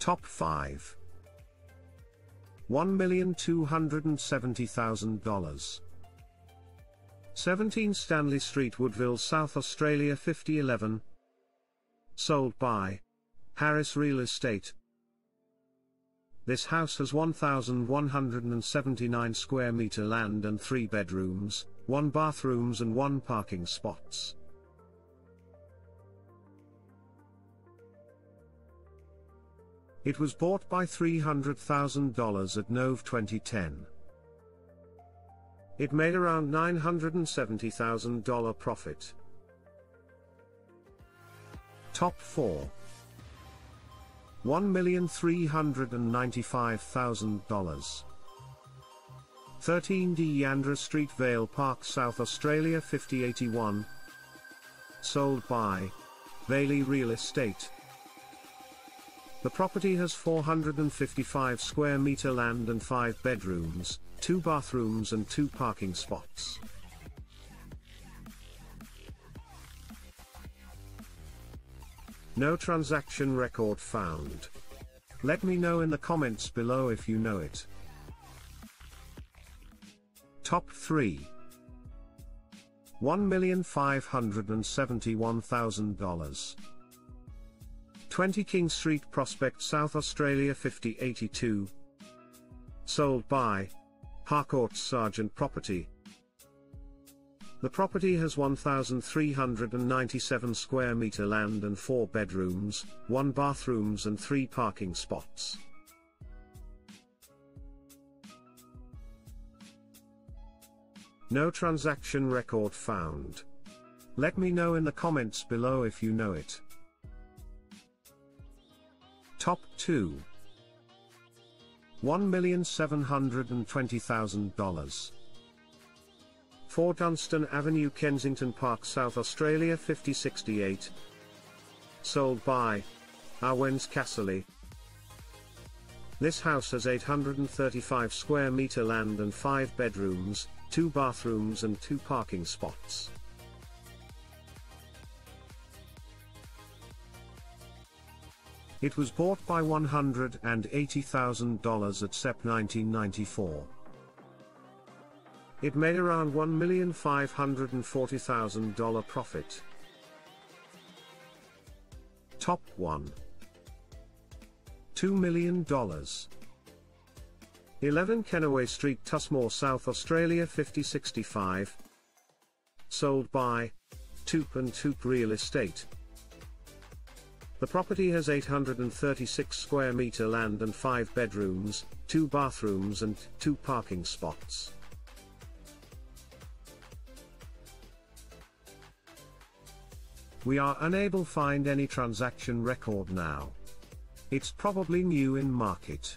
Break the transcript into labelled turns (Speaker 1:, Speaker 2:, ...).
Speaker 1: Top 5 $1,270,000 17 Stanley Street Woodville South Australia 5011 Sold by Harris Real Estate. This house has 1,179 square meter land and 3 bedrooms, 1 bathrooms and 1 parking spots. It was bought by $300,000 at Nove 2010. It made around $970,000 profit. Top 4 $1,395,000. 13 D Yandra Street Vale Park South Australia 5081 Sold by Bailey Real Estate the property has 455 square meter land and 5 bedrooms, 2 bathrooms and 2 parking spots. No transaction record found. Let me know in the comments below if you know it. Top 3 $1,571,000 20 King Street Prospect South Australia 5082. Sold by Harcourt Sargent Property. The property has 1,397 square meter land and 4 bedrooms, 1 bathrooms and 3 parking spots. No transaction record found. Let me know in the comments below if you know it. Top 2 $1,720,000 4 Dunstan Avenue Kensington Park South Australia 5068 Sold by Ouwens Casserly. This house has 835 square meter land and 5 bedrooms, 2 bathrooms and 2 parking spots. It was bought by $180,000 at SEP 1994. It made around $1,540,000 profit. Top 1 $2 million. 11 Kennaway Street Tusmore South Australia 5065 Sold by Toop and Toop Real Estate the property has 836 square meter land and 5 bedrooms, 2 bathrooms and 2 parking spots. We are unable find any transaction record now. It's probably new in market.